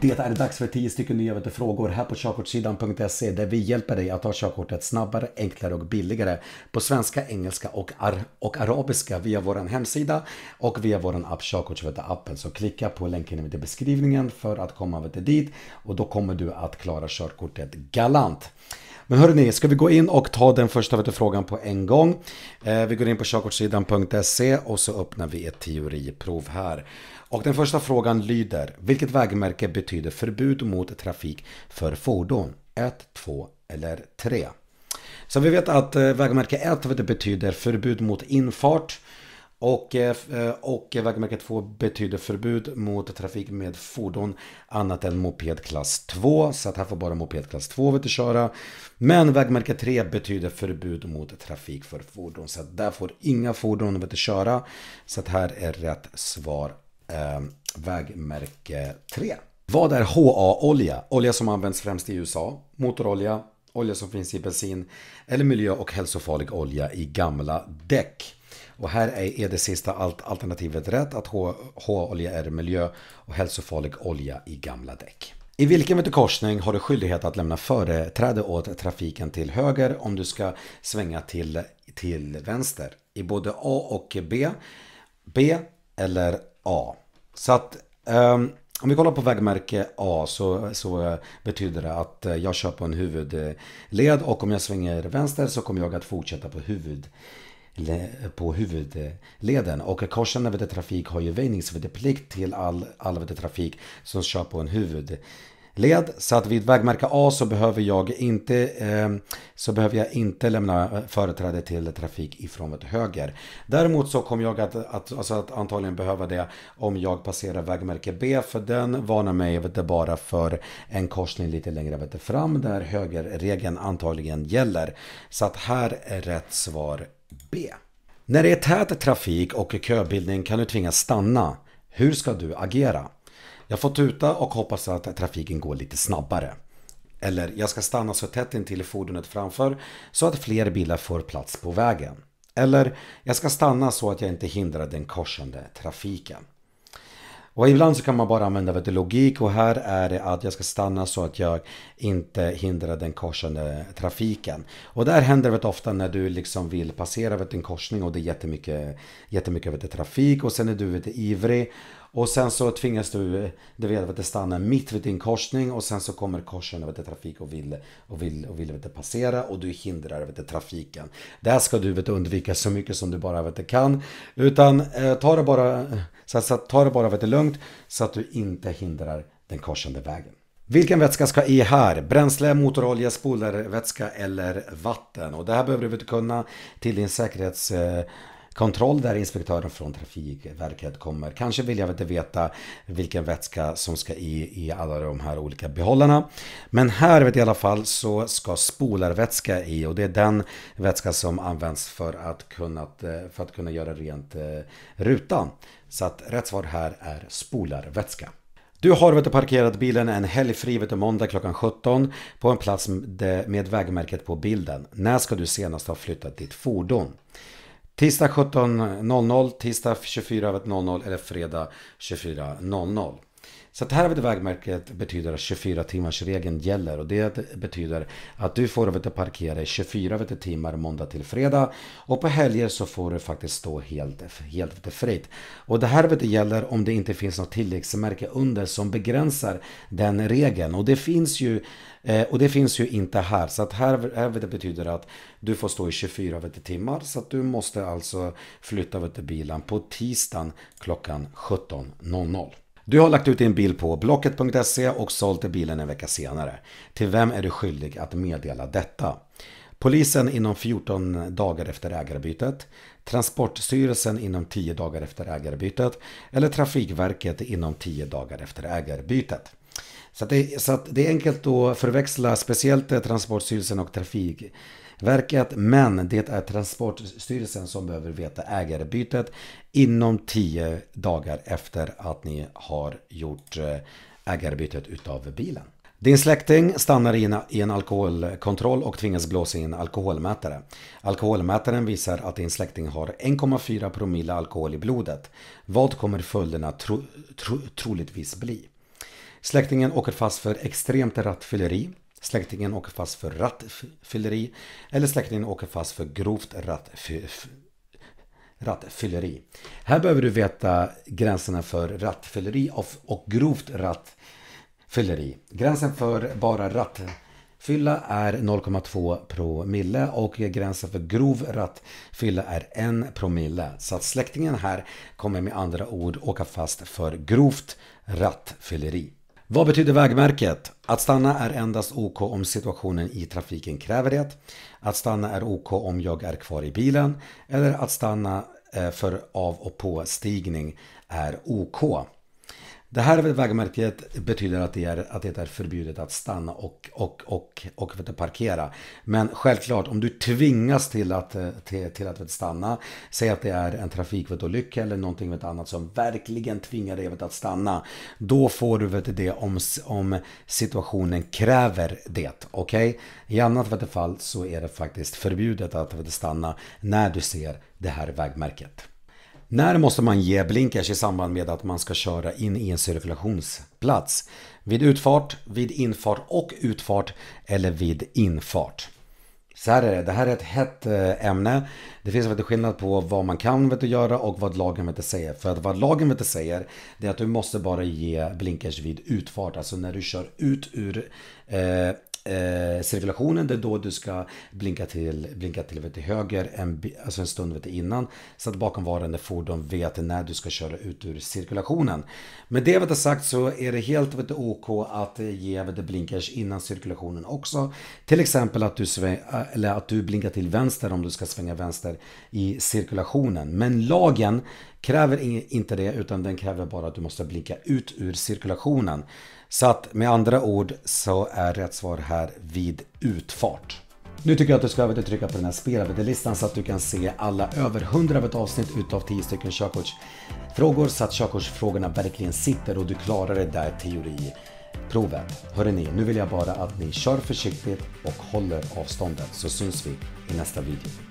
Det är dags för 10 stycken nya frågor här på körkortssidan.se där vi hjälper dig att ta körkortet snabbare, enklare och billigare på svenska, engelska och, ar och arabiska via vår hemsida och via vår app Körkortsveterappen. Så klicka på länken i beskrivningen för att komma dit och då kommer du att klara körkortet galant. Men hörni, ska vi gå in och ta den första vet du, frågan på en gång? Eh, vi går in på körkortssidan.se och så öppnar vi ett teoriprov här. Och den första frågan lyder, vilket vägmärke betyder förbud mot trafik för fordon? 1, 2 eller 3? Så vi vet att eh, vägmärke 1 betyder förbud mot infart. Och, eh, eh, och vägmärke 2 betyder förbud mot trafik med fordon annat än moped klass 2. Så att här får bara moped klass 2 vet du, köra. Men vägmärke 3 betyder förbud mot trafik för fordon. Så att där får inga fordon vet du, köra. Så att här är rätt svar eh, vägmärke 3. Vad är HA-olja? Olja som används främst i USA. Motorolja, olja som finns i bensin eller miljö och hälsofarlig olja i gamla däck. Och här är det sista alternativet rätt att H-olja är miljö och hälsofarlig olja i gamla däck. I vilken korsning har du skyldighet att lämna företräde åt trafiken till höger om du ska svänga till, till vänster? I både A och B, B eller A. Så att um, om vi kollar på vägmärke A så, så betyder det att jag kör på en huvudled och om jag svänger vänster så kommer jag att fortsätta på huvud på huvudleden och korsande trafik har ju väjningsplikt till all, all trafik som kör på en huvudled led. Så att vid vägmärke A så behöver jag inte, eh, så behöver jag inte lämna eh, företräde till trafik ifrån höger. Däremot så kommer jag att, att, alltså att antagligen behöva det om jag passerar vägmärke B. För den varnar mig vet du, bara för en korsning lite längre vet fram där högerregeln antagligen gäller. Så att här är rätt svar B. När det är tät trafik och köbildning kan du tvingas stanna. Hur ska du agera? Jag får tuta och hoppas att trafiken går lite snabbare. Eller jag ska stanna så tätt in till fordonet framför så att fler bilar får plats på vägen. Eller jag ska stanna så att jag inte hindrar den korsande trafiken. Och ibland så kan man bara använda vet, logik och här är det att jag ska stanna så att jag inte hindrar den korsande trafiken. Och där händer det ofta när du liksom vill passera vet, en korsning och det är jättemycket, jättemycket vet, trafik och sen är du vet, ivrig och sen så tvingas du, du vet, att stanna mitt vid din korsning och sen så kommer korsen vet, trafik och vill, och vill, och vill vet, passera och du hindrar vet, trafiken. Där ska du vet, undvika så mycket som du bara vet, kan. Utan eh, ta det bara, så, så, ta det bara vet, lugnt så att du inte hindrar den korsande vägen. Vilken vätska ska i här? Bränsle, motorolja, spolarvätska eller vatten? Och det här behöver du kunna till din säkerhets eh, kontroll där inspektören från Trafikverket kommer. Kanske vill jag inte veta vilken vätska som ska i, i alla de här olika behållarna. Men här vet jag i alla fall så ska spolarvätska i och det är den vätska som används för att kunna, för att kunna göra rent eh, rutan. Så att rätt svar här är spolarvätska. Du har vet du, parkerat bilen en helgfri vet du, måndag klockan 17 på en plats med vägmärket på bilden. När ska du senast ha flyttat ditt fordon? Tisdag 17.00, tisdag 24.00 eller fredag 24.00. Så här har vi det vägmärket betyder att 24 timmars regeln gäller och det betyder att du får vet, parkera i 24 vet, timmar måndag till fredag och på helger så får du faktiskt stå helt, helt vet, fritt. Och det här vet, gäller om det inte finns något tilläggsmärke under som begränsar den regeln och det finns ju eh, och det finns ju inte här. Så att här, här det betyder att du får stå i 24 vet, timmar. Så att du måste alltså flytta vet, bilen på tisdagen klockan 17.00. Du har lagt ut din bil på Blocket.se och sålt bilen en vecka senare. Till vem är du skyldig att meddela detta? Polisen inom 14 dagar efter ägarbytet, Transportstyrelsen inom 10 dagar efter ägarbytet eller Trafikverket inom 10 dagar efter ägarbytet. Så, det, så det är enkelt att förväxla speciellt Transportstyrelsen och Trafikverket. Men det är Transportstyrelsen som behöver veta ägarbytet inom 10 dagar efter att ni har gjort eh, ägarbytet utav bilen. Din släkting stannar i en, i en alkoholkontroll och tvingas blåsa in alkoholmätare. Alkoholmätaren visar att din släkting har 1,4 promille alkohol i blodet. Vad kommer följderna tro, tro, troligtvis bli? Släktingen åker fast för extremt rattfylleri. Släktingen åker fast för rattfylleri. Eller släktingen åker fast för grovt rattfylleri. Här behöver du veta gränserna för rattfylleri och grovt rattfylleri. Gränsen för bara rattfylla är 0,2 promille och gränsen för grov rattfylla är 1 promille. Så att släktingen här kommer med andra ord åka fast för grovt rattfylleri. Vad betyder vägmärket? Att stanna är endast OK om situationen i trafiken kräver det. Att stanna är OK om jag är kvar i bilen. Eller att stanna eh, för av och påstigning är OK. Det här vägmärket betyder att det är, att det är förbjudet att stanna och, och, och, och, och parkera. Men självklart, om du tvingas till att, eh, till, till att stanna, säg att det är en trafikolycka eller någonting vet, annat som verkligen tvingar dig att stanna, då får du vet, det om, om situationen kräver det. Okej? Okay? I annat vet, fall så är det faktiskt förbjudet att vet, stanna när du ser det här vägmärket. När måste man ge blinkers i samband med att man ska köra in i en cirkulationsplats? Vid utfart, vid infart och utfart eller vid infart? Så här är det, det här är ett hett eh, ämne. Det finns en skillnad på vad man kan vet du, göra och vad lagen vet du, säger. För att vad lagen vet du, säger det är att du måste bara ge blinkers vid utfart. Alltså när du kör ut ur eh, eh, cirkulationen. Det är då du ska blinka till, blinka till, till höger en, alltså en stund vet innan. Så att bakomvarande fordon vet när du ska köra ut ur cirkulationen. Med det vet sagt så är det helt vet du, OK att ge vet du, blinkers innan cirkulationen också. Till exempel att du, sväng, eh, eller att du blinkar till vänster om du ska svänga vänster i cirkulationen. Men lagen kräver inte det utan den kräver bara att du måste blinka ut ur cirkulationen. Så att med andra ord så är rätt svar här vid utfart. Nu tycker jag att du ska trycka på den här spellistan så att du kan se alla över 100 avsnitt utav 10 stycken körkortsfrågor så att körkortsfrågorna verkligen sitter och du klarar det där teoriprovet. Hörrni, nu vill jag bara att ni kör försiktigt och håller avståndet så syns vi i nästa video.